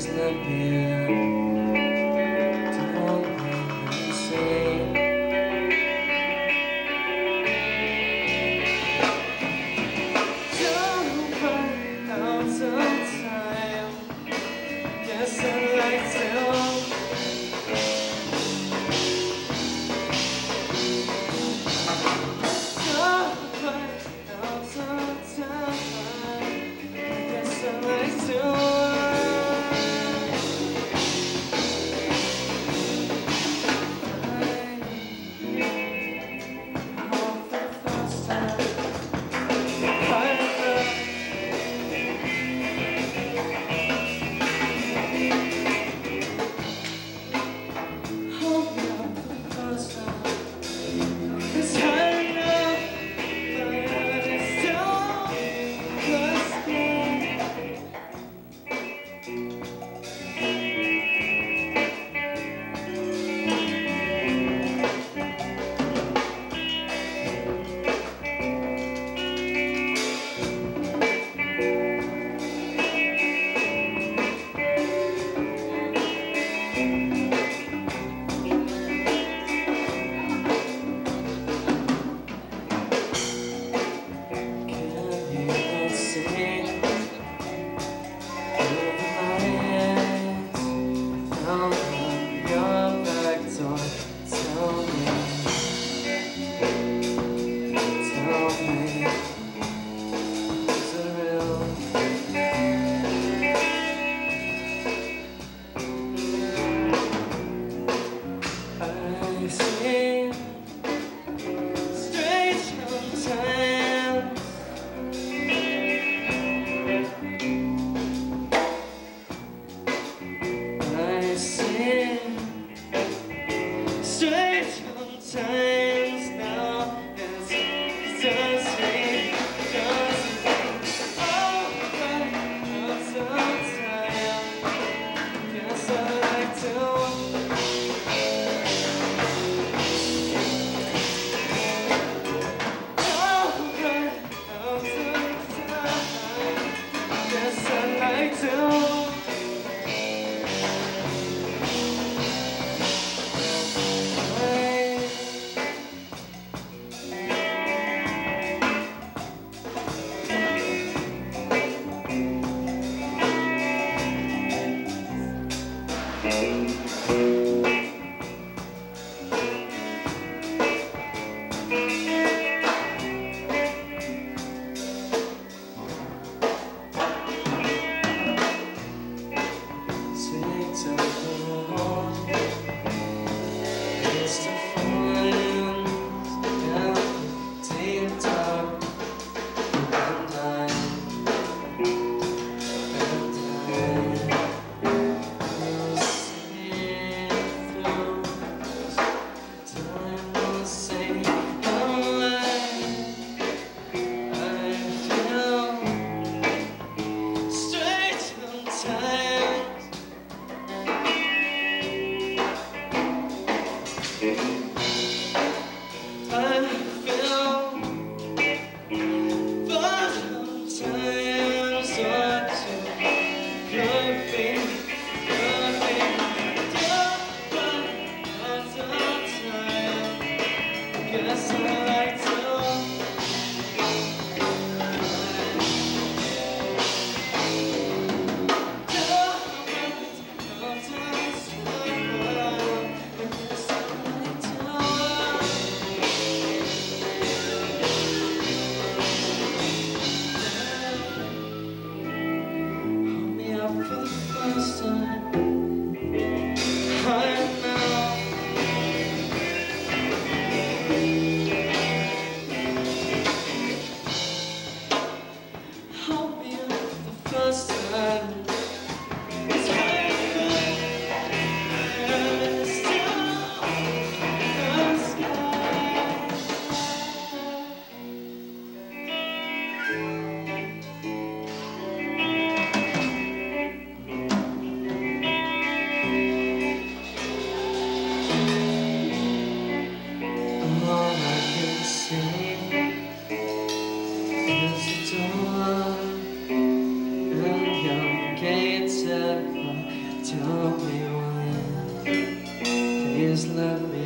is Libya. Música tell me when. Please let me.